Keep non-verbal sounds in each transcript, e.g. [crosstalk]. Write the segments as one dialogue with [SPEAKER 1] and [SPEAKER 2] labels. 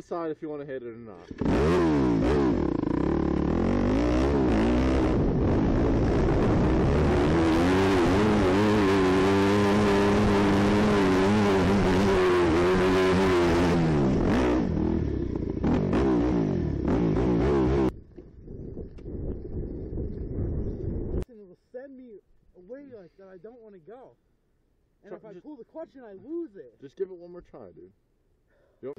[SPEAKER 1] decide if you want to hit it or not.
[SPEAKER 2] it will send me away like that I don't want to go. And
[SPEAKER 1] Try-
[SPEAKER 2] if I
[SPEAKER 1] just-
[SPEAKER 2] pull the clutch and I lose it,
[SPEAKER 1] Just give it one more try, dude. Yep.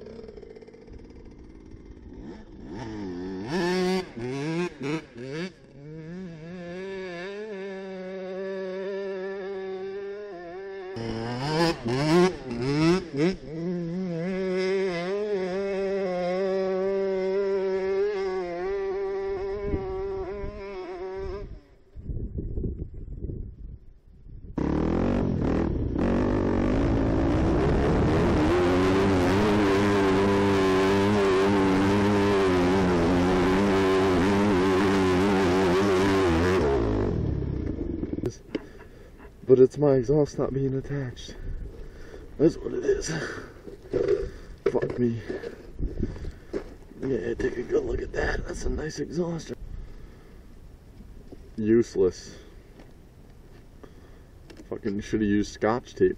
[SPEAKER 1] But it's my exhaust not being attached. That's what it is. Fuck me. Yeah, take a good look at that. That's a nice exhaust. Useless. Fucking should have used scotch tape.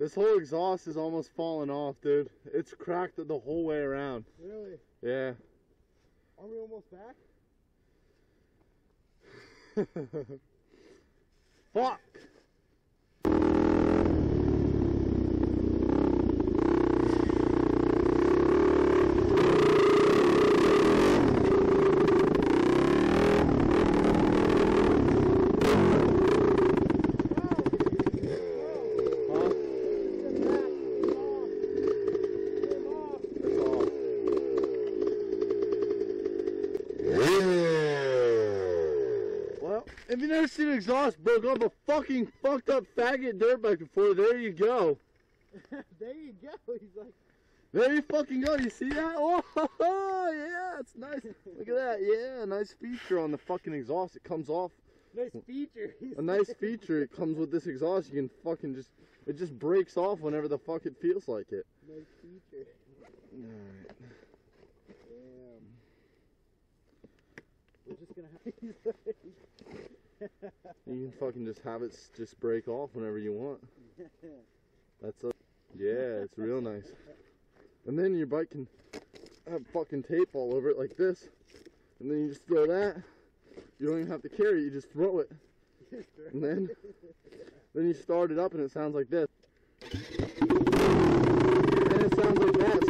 [SPEAKER 1] This whole exhaust is almost falling off, dude. It's cracked the whole way around.
[SPEAKER 2] really,
[SPEAKER 1] Yeah.
[SPEAKER 2] are we almost back? [laughs]
[SPEAKER 1] Fuck. If you never seen an exhaust broke off a fucking fucked up faggot dirt bike before, there you go. [laughs]
[SPEAKER 2] there you go. He's like,
[SPEAKER 1] There you fucking go. You see that? Oh, [laughs] yeah, it's nice. Look at that. Yeah, nice feature on the fucking exhaust. It comes off.
[SPEAKER 2] nice feature. [laughs] He's
[SPEAKER 1] A nice feature. It comes with this exhaust. You can fucking just. It just breaks off whenever the fuck it feels like it.
[SPEAKER 2] Nice feature.
[SPEAKER 1] Alright.
[SPEAKER 2] Damn. We're just gonna have.
[SPEAKER 1] You can fucking just have it just break off whenever you want. [laughs] That's a. Yeah, it's real nice. And then your bike can have fucking tape all over it like this. And then you just throw that. You don't even have to carry it, you just throw it. [laughs] And then then you start it up and it sounds like this. And it sounds like that, so people think